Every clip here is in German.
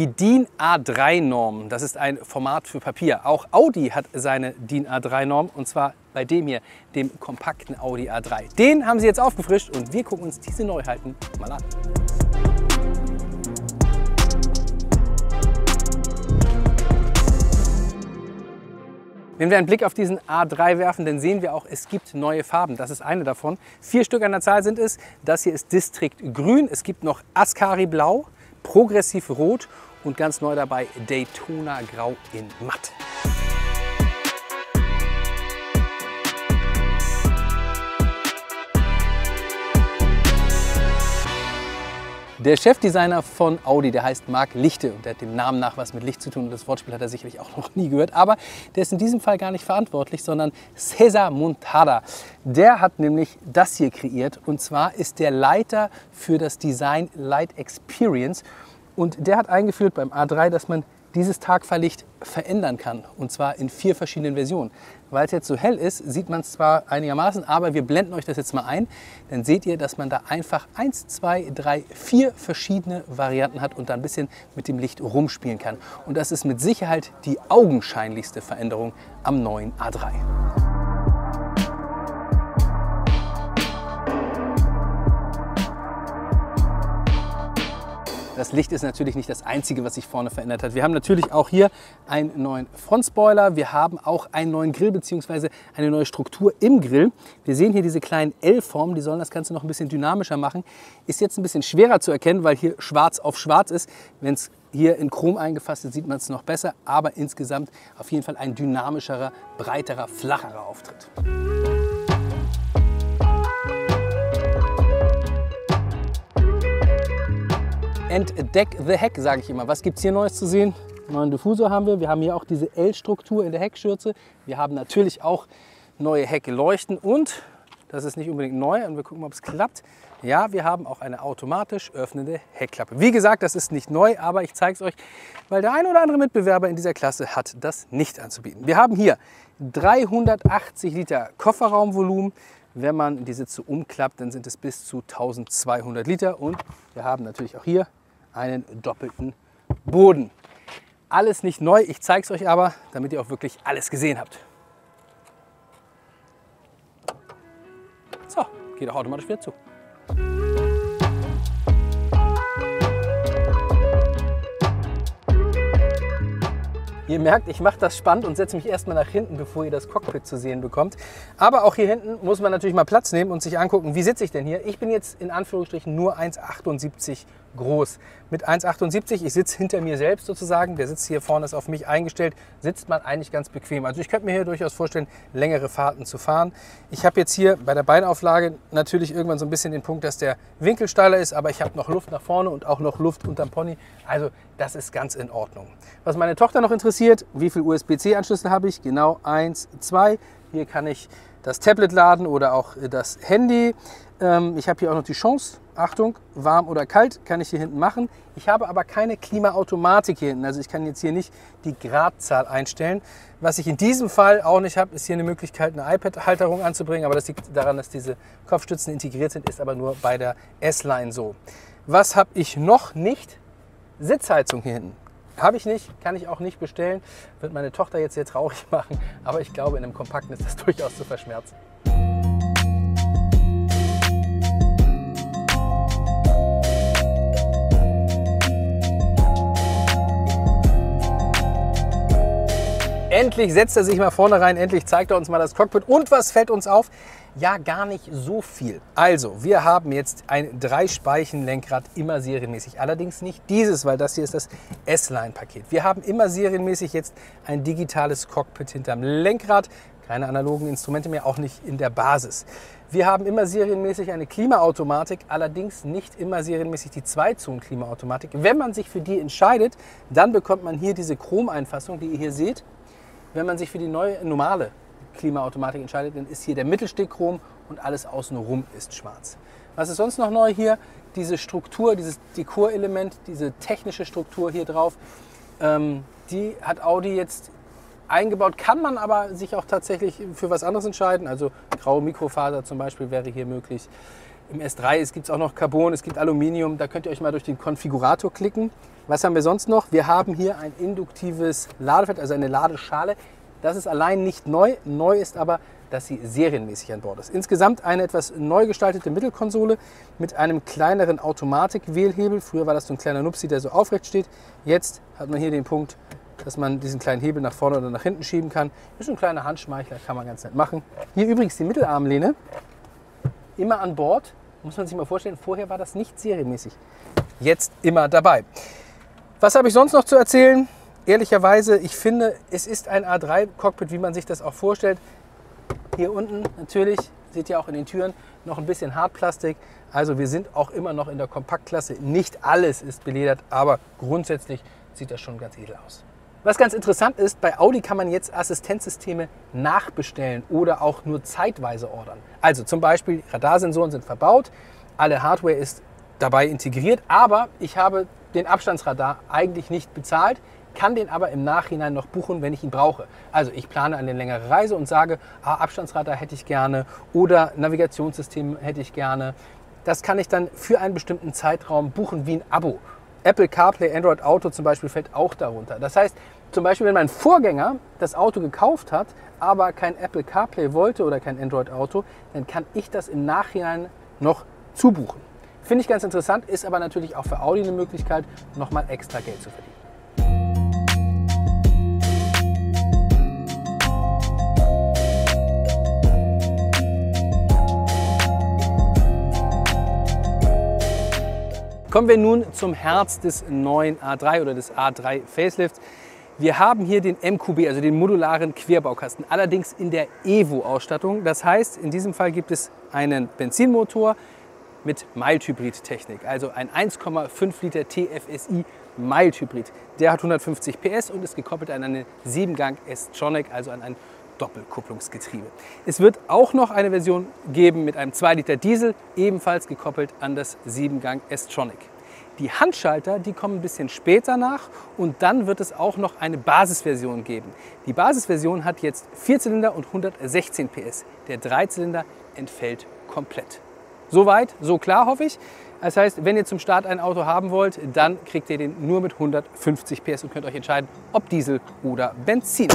Die DIN A3-Norm, das ist ein Format für Papier. Auch Audi hat seine DIN A3-Norm und zwar bei dem hier, dem kompakten Audi A3. Den haben sie jetzt aufgefrischt und wir gucken uns diese Neuheiten mal an. Wenn wir einen Blick auf diesen A3 werfen, dann sehen wir auch, es gibt neue Farben. Das ist eine davon. Vier Stück an der Zahl sind es. Das hier ist District Grün. Es gibt noch Ascari Blau progressiv rot und ganz neu dabei Daytona Grau in matt. Der Chefdesigner von Audi, der heißt Marc Lichte und der hat dem Namen nach was mit Licht zu tun. Und das Wortspiel hat er sicherlich auch noch nie gehört. Aber der ist in diesem Fall gar nicht verantwortlich, sondern Cesar Montada. Der hat nämlich das hier kreiert und zwar ist der Leiter für das Design Light Experience. Und der hat eingeführt beim A3, dass man dieses Tagverlicht verändern kann. Und zwar in vier verschiedenen Versionen. Weil es jetzt so hell ist, sieht man es zwar einigermaßen, aber wir blenden euch das jetzt mal ein. Dann seht ihr, dass man da einfach eins, zwei, drei, vier verschiedene Varianten hat und da ein bisschen mit dem Licht rumspielen kann. Und das ist mit Sicherheit die augenscheinlichste Veränderung am neuen A3. Das Licht ist natürlich nicht das Einzige, was sich vorne verändert hat. Wir haben natürlich auch hier einen neuen Frontspoiler. Wir haben auch einen neuen Grill bzw. eine neue Struktur im Grill. Wir sehen hier diese kleinen L-Formen, die sollen das Ganze noch ein bisschen dynamischer machen. Ist jetzt ein bisschen schwerer zu erkennen, weil hier schwarz auf schwarz ist. Wenn es hier in Chrom eingefasst ist, sieht man es noch besser, aber insgesamt auf jeden Fall ein dynamischerer, breiterer, flacherer Auftritt. Entdeck the Heck, sage ich immer. Was gibt es hier Neues zu sehen? Neuen Diffusor haben wir. Wir haben hier auch diese L-Struktur in der Heckschürze. Wir haben natürlich auch neue Heckleuchten und, das ist nicht unbedingt neu, und wir gucken mal, ob es klappt. Ja, wir haben auch eine automatisch öffnende Heckklappe. Wie gesagt, das ist nicht neu, aber ich zeige es euch, weil der ein oder andere Mitbewerber in dieser Klasse hat das nicht anzubieten. Wir haben hier 380 Liter Kofferraumvolumen. Wenn man die Sitze umklappt, dann sind es bis zu 1200 Liter. Und wir haben natürlich auch hier einen doppelten Boden. Alles nicht neu, ich zeige es euch aber, damit ihr auch wirklich alles gesehen habt. So, geht auch automatisch wieder zu. Ihr merkt, ich mache das spannend und setze mich erstmal nach hinten, bevor ihr das Cockpit zu sehen bekommt. Aber auch hier hinten muss man natürlich mal Platz nehmen und sich angucken, wie sitze ich denn hier. Ich bin jetzt in Anführungsstrichen nur 1,78 groß. Mit 1,78, ich sitze hinter mir selbst sozusagen, der Sitz hier vorne ist auf mich eingestellt, sitzt man eigentlich ganz bequem. Also ich könnte mir hier durchaus vorstellen, längere Fahrten zu fahren. Ich habe jetzt hier bei der Beinauflage natürlich irgendwann so ein bisschen den Punkt, dass der Winkel steiler ist, aber ich habe noch Luft nach vorne und auch noch Luft unterm Pony. Also das ist ganz in Ordnung. Was meine Tochter noch interessiert, wie viele USB-C-Anschlüsse habe ich? Genau eins, zwei. Hier kann ich das Tablet laden oder auch das Handy. Ähm, ich habe hier auch noch die Chance, Achtung, warm oder kalt kann ich hier hinten machen. Ich habe aber keine Klimaautomatik hier hinten. Also ich kann jetzt hier nicht die Gradzahl einstellen. Was ich in diesem Fall auch nicht habe, ist hier eine Möglichkeit, eine iPad-Halterung anzubringen. Aber das liegt daran, dass diese Kopfstützen integriert sind, ist aber nur bei der S-Line so. Was habe ich noch nicht? Sitzheizung hier hinten. Habe ich nicht, kann ich auch nicht bestellen. Wird meine Tochter jetzt sehr traurig machen. Aber ich glaube, in einem Kompakten ist das durchaus zu verschmerzen. Endlich setzt er sich mal vorne rein, endlich zeigt er uns mal das Cockpit. Und was fällt uns auf? Ja, gar nicht so viel. Also, wir haben jetzt ein Drei-Speichen-Lenkrad immer serienmäßig. Allerdings nicht dieses, weil das hier ist das S-Line-Paket. Wir haben immer serienmäßig jetzt ein digitales Cockpit hinterm Lenkrad. Keine analogen Instrumente mehr, auch nicht in der Basis. Wir haben immer serienmäßig eine Klimaautomatik, allerdings nicht immer serienmäßig die Zwei-Zonen-Klimaautomatik. Wenn man sich für die entscheidet, dann bekommt man hier diese Chromeinfassung, die ihr hier seht. Wenn man sich für die neue normale Klimaautomatik entscheidet, dann ist hier der Mittelstück chrom und alles außenrum ist schwarz. Was ist sonst noch neu hier? Diese Struktur, dieses Dekorelement, diese technische Struktur hier drauf, ähm, die hat Audi jetzt eingebaut. Kann man aber sich auch tatsächlich für was anderes entscheiden. Also graue Mikrofaser zum Beispiel wäre hier möglich. Im S3 gibt es auch noch Carbon, es gibt Aluminium. Da könnt ihr euch mal durch den Konfigurator klicken. Was haben wir sonst noch? Wir haben hier ein induktives Ladefeld, also eine Ladeschale. Das ist allein nicht neu. Neu ist aber, dass sie serienmäßig an Bord ist. Insgesamt eine etwas neu gestaltete Mittelkonsole mit einem kleineren Automatik-Wählhebel. Früher war das so ein kleiner Nupsi, der so aufrecht steht. Jetzt hat man hier den Punkt, dass man diesen kleinen Hebel nach vorne oder nach hinten schieben kann. Ist ein kleiner Handschmeichler, kann man ganz nett machen. Hier übrigens die Mittelarmlehne. Immer an Bord. Muss man sich mal vorstellen, vorher war das nicht serienmäßig. Jetzt immer dabei. Was habe ich sonst noch zu erzählen? ehrlicherweise, ich finde, es ist ein A3-Cockpit, wie man sich das auch vorstellt. Hier unten natürlich, seht ihr auch in den Türen, noch ein bisschen Hartplastik. Also wir sind auch immer noch in der Kompaktklasse. Nicht alles ist beledert, aber grundsätzlich sieht das schon ganz edel aus. Was ganz interessant ist, bei Audi kann man jetzt Assistenzsysteme nachbestellen oder auch nur zeitweise ordern. Also zum Beispiel Radarsensoren sind verbaut, alle Hardware ist dabei integriert, aber ich habe den Abstandsradar eigentlich nicht bezahlt kann den aber im Nachhinein noch buchen, wenn ich ihn brauche. Also ich plane eine längere Reise und sage, ah, Abstandsradar hätte ich gerne oder Navigationssystem hätte ich gerne. Das kann ich dann für einen bestimmten Zeitraum buchen wie ein Abo. Apple CarPlay, Android Auto zum Beispiel fällt auch darunter. Das heißt, zum Beispiel, wenn mein Vorgänger das Auto gekauft hat, aber kein Apple CarPlay wollte oder kein Android Auto, dann kann ich das im Nachhinein noch zubuchen. Finde ich ganz interessant, ist aber natürlich auch für Audi eine Möglichkeit, nochmal extra Geld zu verdienen. Kommen wir nun zum Herz des neuen A3 oder des A3 Facelifts. Wir haben hier den MQB, also den modularen Querbaukasten, allerdings in der Evo-Ausstattung. Das heißt, in diesem Fall gibt es einen Benzinmotor mit Mild-Hybrid-Technik, also ein 1,5 Liter TFSI Mild-Hybrid. Der hat 150 PS und ist gekoppelt an eine 7-Gang S-Tronic, also an ein Doppelkupplungsgetriebe. Es wird auch noch eine Version geben mit einem 2 Liter Diesel, ebenfalls gekoppelt an das 7-Gang S-Tronic. Die Handschalter, die kommen ein bisschen später nach und dann wird es auch noch eine Basisversion geben. Die Basisversion hat jetzt 4 Zylinder und 116 PS. Der Dreizylinder entfällt komplett. Soweit, so klar hoffe ich. Das heißt, wenn ihr zum Start ein Auto haben wollt, dann kriegt ihr den nur mit 150 PS und könnt euch entscheiden, ob Diesel oder Benzin.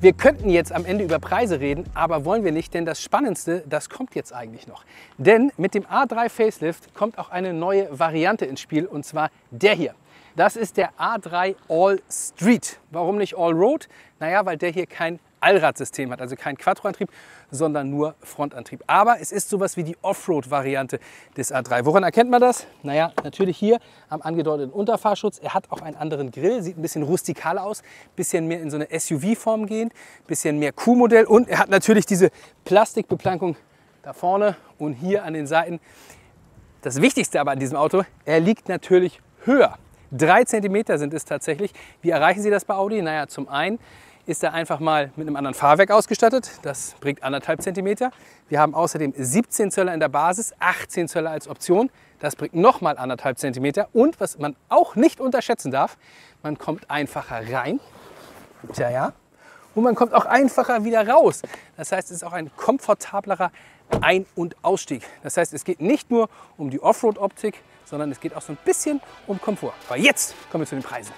Wir könnten jetzt am Ende über Preise reden, aber wollen wir nicht, denn das Spannendste, das kommt jetzt eigentlich noch. Denn mit dem A3 Facelift kommt auch eine neue Variante ins Spiel und zwar der hier. Das ist der A3 All Street. Warum nicht All Road? Naja, weil der hier kein Allradsystem hat, also kein Quattroantrieb, sondern nur Frontantrieb. Aber es ist sowas wie die Offroad-Variante des A3. Woran erkennt man das? Naja, natürlich hier am angedeuteten Unterfahrschutz. Er hat auch einen anderen Grill, sieht ein bisschen rustikaler aus, bisschen mehr in so eine SUV-Form gehend, bisschen mehr Q-Modell und er hat natürlich diese Plastikbeplankung da vorne und hier an den Seiten. Das Wichtigste aber an diesem Auto, er liegt natürlich höher. Drei Zentimeter sind es tatsächlich. Wie erreichen Sie das bei Audi? Naja, zum einen ist er einfach mal mit einem anderen Fahrwerk ausgestattet. Das bringt anderthalb Zentimeter. Wir haben außerdem 17 Zöller in der Basis, 18 Zöller als Option. Das bringt nochmal anderthalb Zentimeter. Und was man auch nicht unterschätzen darf, man kommt einfacher rein. Tja, ja. Und man kommt auch einfacher wieder raus. Das heißt, es ist auch ein komfortablerer Ein- und Ausstieg. Das heißt, es geht nicht nur um die Offroad-Optik, sondern es geht auch so ein bisschen um Komfort. Aber jetzt kommen wir zu den Preisen.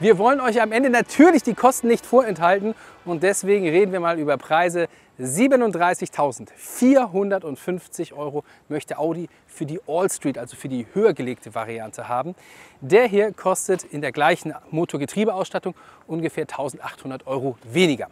Wir wollen euch am Ende natürlich die Kosten nicht vorenthalten und deswegen reden wir mal über Preise. 37.450 Euro möchte Audi für die All-Street, also für die höher gelegte Variante haben. Der hier kostet in der gleichen Motorgetriebeausstattung ungefähr 1.800 Euro weniger.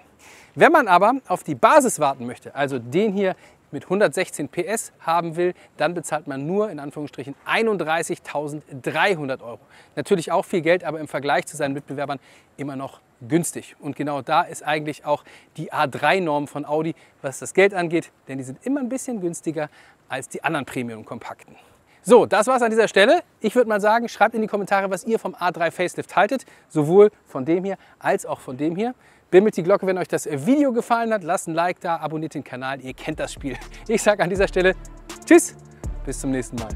Wenn man aber auf die Basis warten möchte, also den hier mit 116 PS haben will, dann bezahlt man nur in Anführungsstrichen 31.300 Euro. Natürlich auch viel Geld, aber im Vergleich zu seinen Mitbewerbern immer noch günstig. Und genau da ist eigentlich auch die A3-Norm von Audi, was das Geld angeht, denn die sind immer ein bisschen günstiger als die anderen Premium-Kompakten. So, das war's an dieser Stelle. Ich würde mal sagen, schreibt in die Kommentare, was ihr vom A3 Facelift haltet. Sowohl von dem hier als auch von dem hier. Bimmelt die Glocke, wenn euch das Video gefallen hat. Lasst ein Like da, abonniert den Kanal. Ihr kennt das Spiel. Ich sage an dieser Stelle Tschüss, bis zum nächsten Mal.